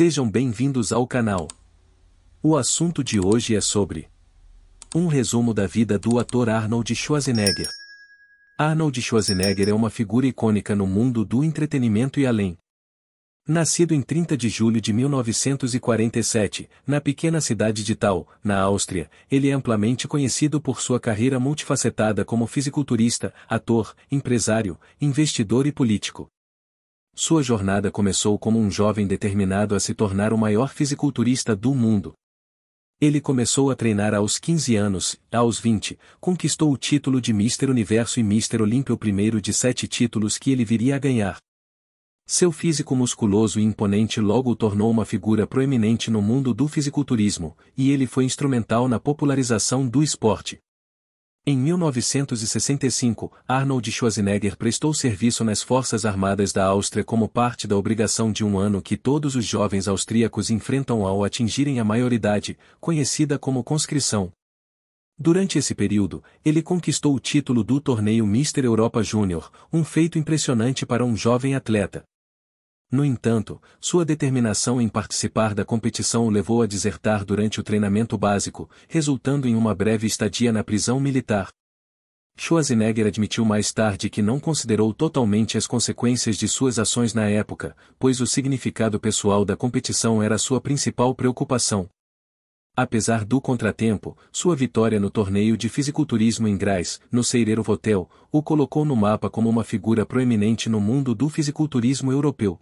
Sejam bem-vindos ao canal. O assunto de hoje é sobre um resumo da vida do ator Arnold Schwarzenegger. Arnold Schwarzenegger é uma figura icônica no mundo do entretenimento e além. Nascido em 30 de julho de 1947, na pequena cidade de Tal, na Áustria, ele é amplamente conhecido por sua carreira multifacetada como fisiculturista, ator, empresário, investidor e político. Sua jornada começou como um jovem determinado a se tornar o maior fisiculturista do mundo. Ele começou a treinar aos 15 anos, aos 20, conquistou o título de Mister Universo e Mister Olímpia o primeiro de sete títulos que ele viria a ganhar. Seu físico musculoso e imponente logo o tornou uma figura proeminente no mundo do fisiculturismo, e ele foi instrumental na popularização do esporte. Em 1965, Arnold Schwarzenegger prestou serviço nas Forças Armadas da Áustria como parte da obrigação de um ano que todos os jovens austríacos enfrentam ao atingirem a maioridade, conhecida como conscrição. Durante esse período, ele conquistou o título do torneio Mister Europa Júnior, um feito impressionante para um jovem atleta. No entanto, sua determinação em participar da competição o levou a desertar durante o treinamento básico, resultando em uma breve estadia na prisão militar. Schwarzenegger admitiu mais tarde que não considerou totalmente as consequências de suas ações na época, pois o significado pessoal da competição era sua principal preocupação. Apesar do contratempo, sua vitória no torneio de fisiculturismo em Graz, no Seireiro Hotel, o colocou no mapa como uma figura proeminente no mundo do fisiculturismo europeu.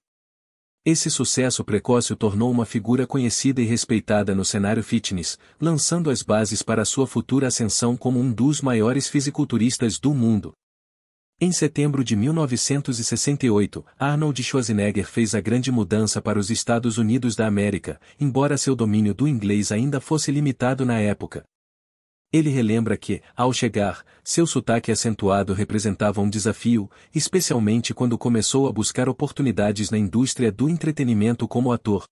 Esse sucesso precoce o tornou uma figura conhecida e respeitada no cenário fitness, lançando as bases para sua futura ascensão como um dos maiores fisiculturistas do mundo. Em setembro de 1968, Arnold Schwarzenegger fez a grande mudança para os Estados Unidos da América, embora seu domínio do inglês ainda fosse limitado na época. Ele relembra que, ao chegar, seu sotaque acentuado representava um desafio, especialmente quando começou a buscar oportunidades na indústria do entretenimento como ator.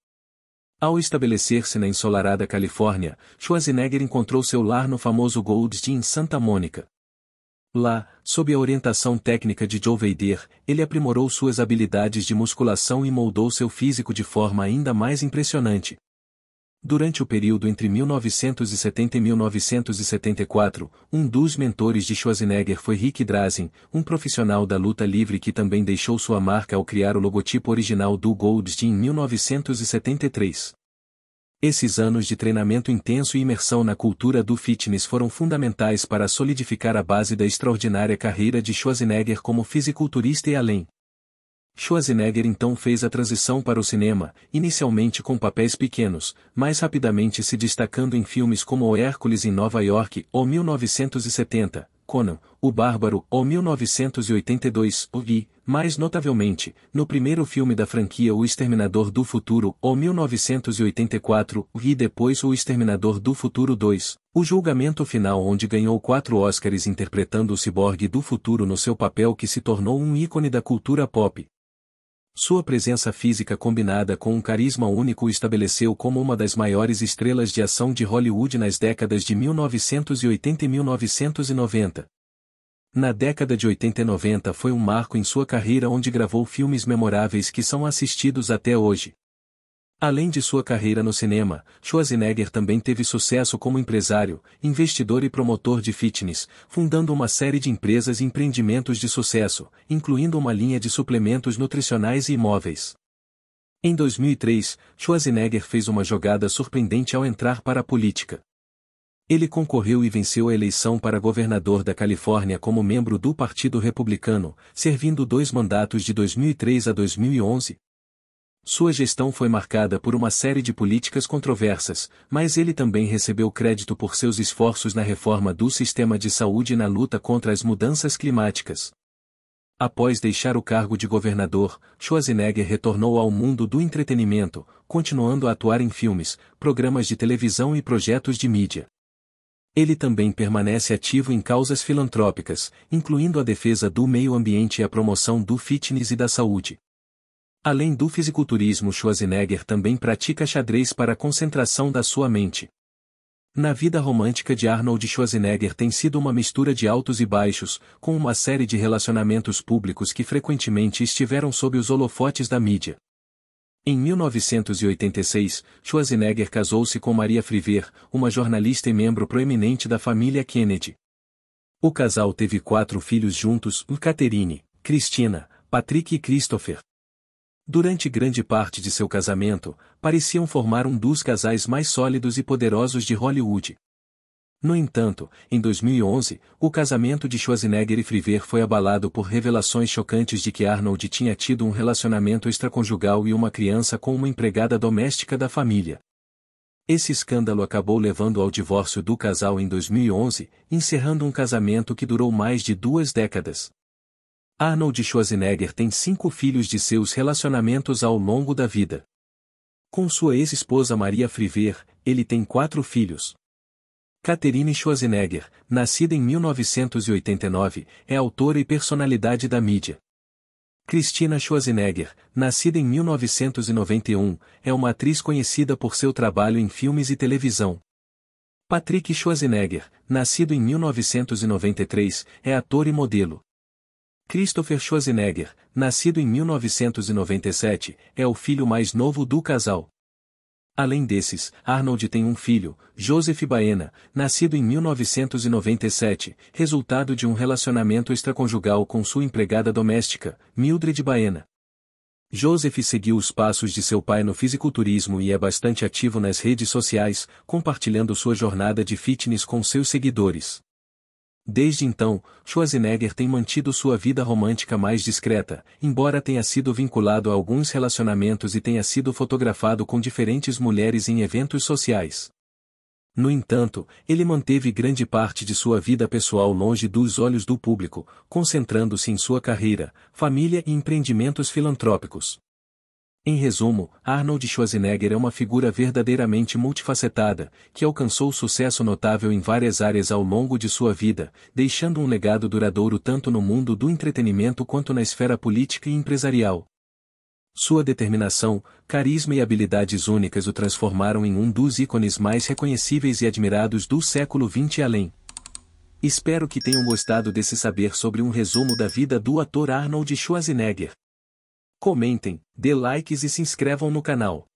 Ao estabelecer-se na ensolarada Califórnia, Schwarzenegger encontrou seu lar no famoso Gold's Gym Santa Mônica. Lá, sob a orientação técnica de Joe Vader, ele aprimorou suas habilidades de musculação e moldou seu físico de forma ainda mais impressionante. Durante o período entre 1970 e 1974, um dos mentores de Schwarzenegger foi Rick Drazen, um profissional da luta livre que também deixou sua marca ao criar o logotipo original do Gold's Gym em 1973. Esses anos de treinamento intenso e imersão na cultura do fitness foram fundamentais para solidificar a base da extraordinária carreira de Schwarzenegger como fisiculturista e além. Schwarzenegger então fez a transição para o cinema, inicialmente com papéis pequenos, mais rapidamente se destacando em filmes como O Hércules em Nova York, ou 1970, Conan, O Bárbaro, ou 1982, O Vi, mais notavelmente, no primeiro filme da franquia O Exterminador do Futuro, ou 1984, e depois O Exterminador do Futuro 2, o julgamento final onde ganhou quatro Oscars interpretando o ciborgue do futuro no seu papel que se tornou um ícone da cultura pop, sua presença física combinada com um carisma único o estabeleceu como uma das maiores estrelas de ação de Hollywood nas décadas de 1980 e 1990. Na década de 80 e 90 foi um marco em sua carreira onde gravou filmes memoráveis que são assistidos até hoje. Além de sua carreira no cinema, Schwarzenegger também teve sucesso como empresário, investidor e promotor de fitness, fundando uma série de empresas e empreendimentos de sucesso, incluindo uma linha de suplementos nutricionais e imóveis. Em 2003, Schwarzenegger fez uma jogada surpreendente ao entrar para a política. Ele concorreu e venceu a eleição para governador da Califórnia como membro do Partido Republicano, servindo dois mandatos de 2003 a 2011, sua gestão foi marcada por uma série de políticas controversas, mas ele também recebeu crédito por seus esforços na reforma do sistema de saúde e na luta contra as mudanças climáticas. Após deixar o cargo de governador, Schwarzenegger retornou ao mundo do entretenimento, continuando a atuar em filmes, programas de televisão e projetos de mídia. Ele também permanece ativo em causas filantrópicas, incluindo a defesa do meio ambiente e a promoção do fitness e da saúde. Além do fisiculturismo Schwarzenegger também pratica xadrez para a concentração da sua mente. Na vida romântica de Arnold Schwarzenegger tem sido uma mistura de altos e baixos, com uma série de relacionamentos públicos que frequentemente estiveram sob os holofotes da mídia. Em 1986, Schwarzenegger casou-se com Maria Friver, uma jornalista e membro proeminente da família Kennedy. O casal teve quatro filhos juntos, Catherine, Cristina, Patrick e Christopher. Durante grande parte de seu casamento, pareciam formar um dos casais mais sólidos e poderosos de Hollywood. No entanto, em 2011, o casamento de Schwarzenegger e Friver foi abalado por revelações chocantes de que Arnold tinha tido um relacionamento extraconjugal e uma criança com uma empregada doméstica da família. Esse escândalo acabou levando ao divórcio do casal em 2011, encerrando um casamento que durou mais de duas décadas. Arnold Schwarzenegger tem cinco filhos de seus relacionamentos ao longo da vida. Com sua ex-esposa Maria Friver, ele tem quatro filhos. Catherine Schwarzenegger, nascida em 1989, é autora e personalidade da mídia. Christina Schwarzenegger, nascida em 1991, é uma atriz conhecida por seu trabalho em filmes e televisão. Patrick Schwarzenegger, nascido em 1993, é ator e modelo. Christopher Schwarzenegger, nascido em 1997, é o filho mais novo do casal. Além desses, Arnold tem um filho, Joseph Baena, nascido em 1997, resultado de um relacionamento extraconjugal com sua empregada doméstica, Mildred Baena. Joseph seguiu os passos de seu pai no fisiculturismo e é bastante ativo nas redes sociais, compartilhando sua jornada de fitness com seus seguidores. Desde então, Schwarzenegger tem mantido sua vida romântica mais discreta, embora tenha sido vinculado a alguns relacionamentos e tenha sido fotografado com diferentes mulheres em eventos sociais. No entanto, ele manteve grande parte de sua vida pessoal longe dos olhos do público, concentrando-se em sua carreira, família e empreendimentos filantrópicos. Em resumo, Arnold Schwarzenegger é uma figura verdadeiramente multifacetada, que alcançou sucesso notável em várias áreas ao longo de sua vida, deixando um legado duradouro tanto no mundo do entretenimento quanto na esfera política e empresarial. Sua determinação, carisma e habilidades únicas o transformaram em um dos ícones mais reconhecíveis e admirados do século XX e além. Espero que tenham gostado desse saber sobre um resumo da vida do ator Arnold Schwarzenegger. Comentem, dê likes e se inscrevam no canal.